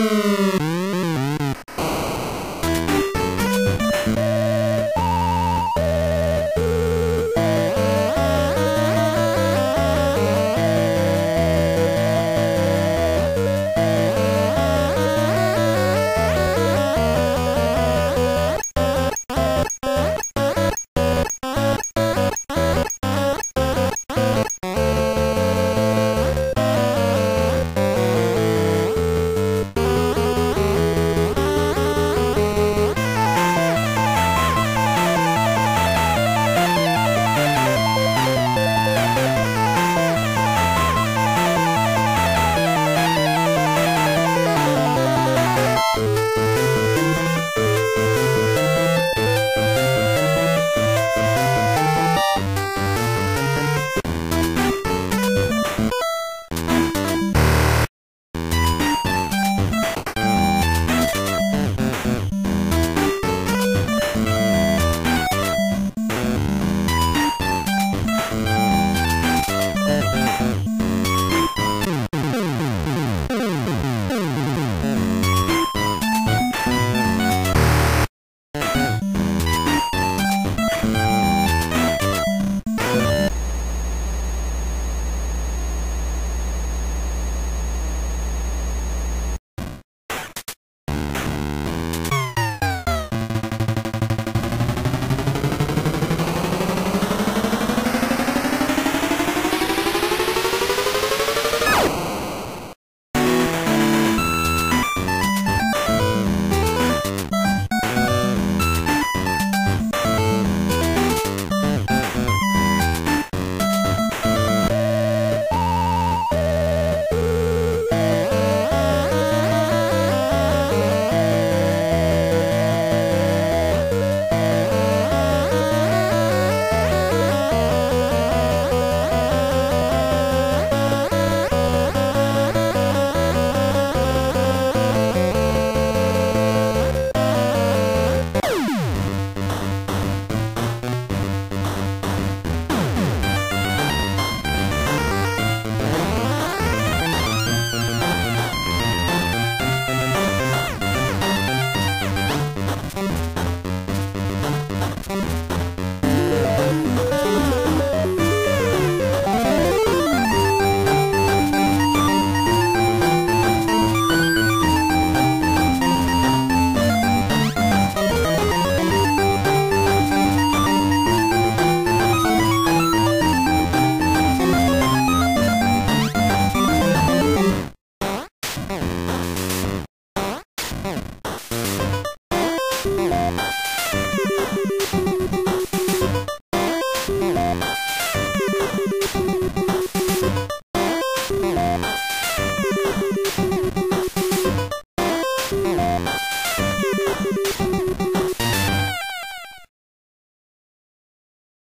you.